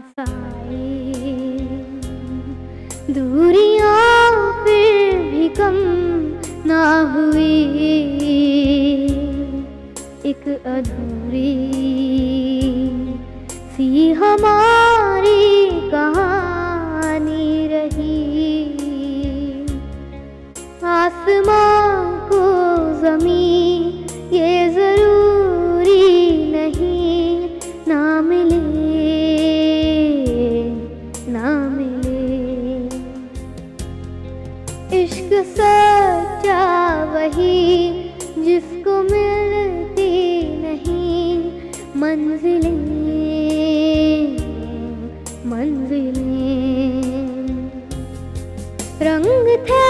साए। दूरियाँ फिर भी कम ना हुई। एक अधूरी सी हमारी कहा मंजिले मंजिले। रंग था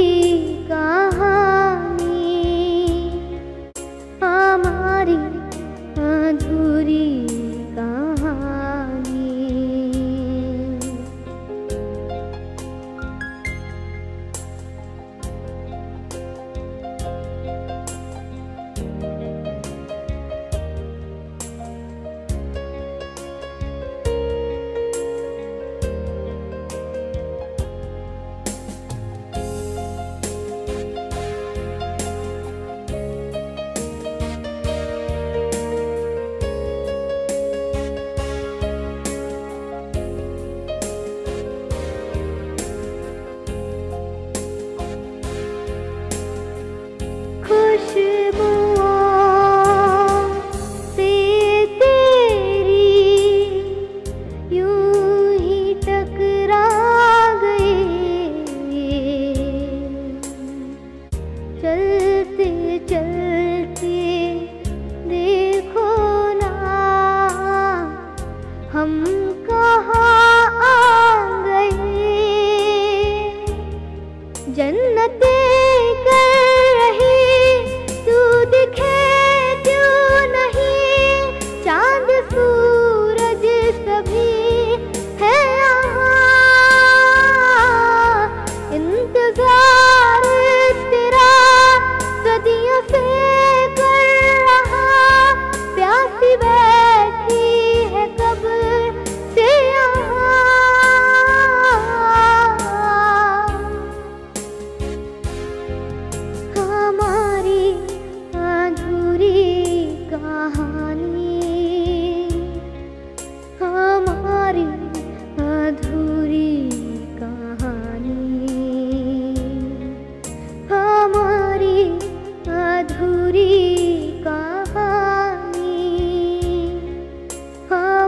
जन्नते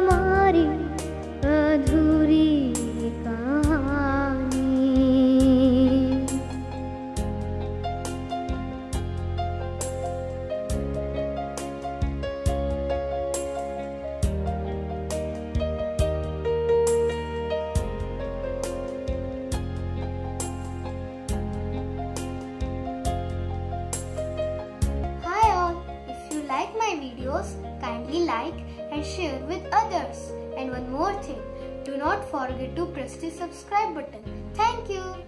amori. like my videos, kindly like and share with others. And one more thing, do not forget to press the subscribe button. Thank you.